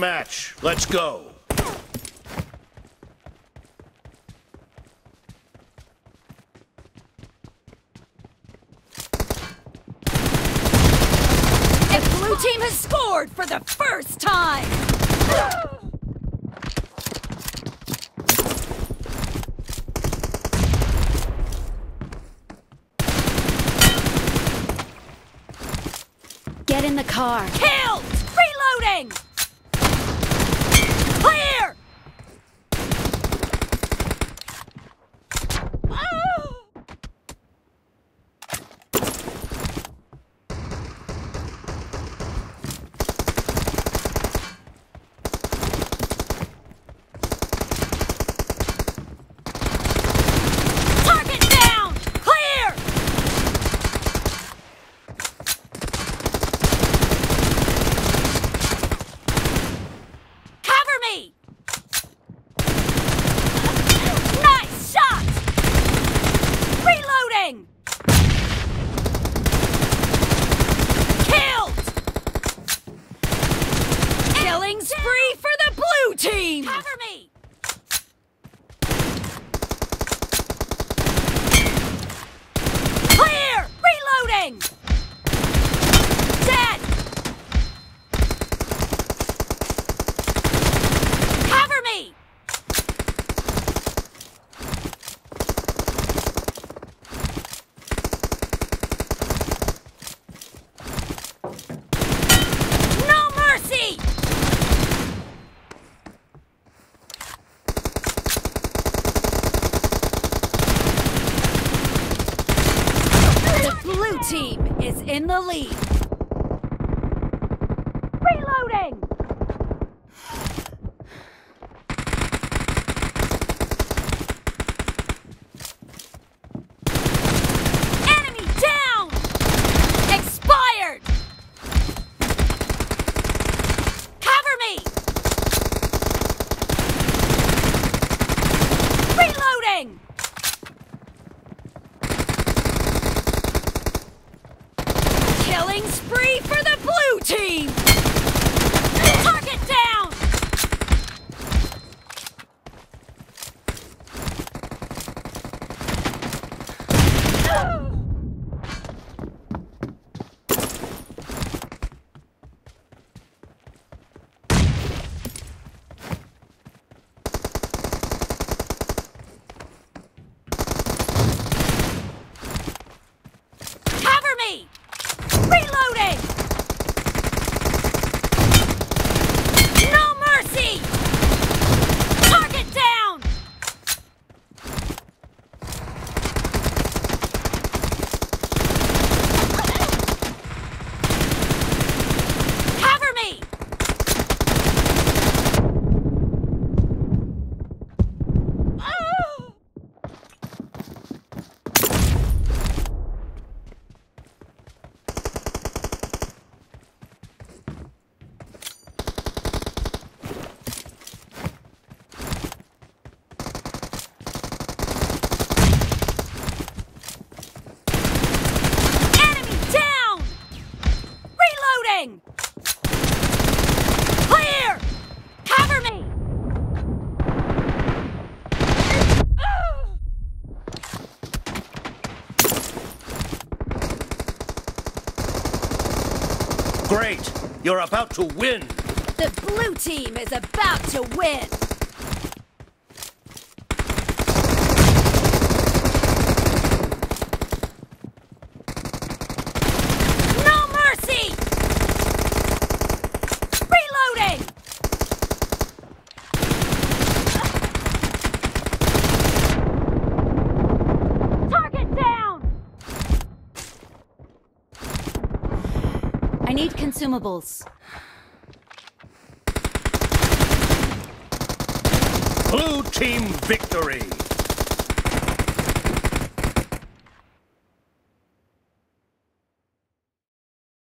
match. Let's go. And blue team has scored for the first time! Get in the car. Killed! Reloading! Clear! Ah! Target down! Clear! Cover me! Nice shot! Reloading! Killed! Killing spree for the blue team! Cover me! Clear! Reloading! Dead! Cover me! No mercy! The blue team is in the lead. Reloading! Enemy down! Expired! Cover me! Reloading! Killing spree for the blue team! Target down! Cover me! Reloading! No mercy! Target down! Cover me! Ah! Enemy down! Clear! Cover me! Great. You're about to win. The blue team is about to win! I need consumables. Blue team victory.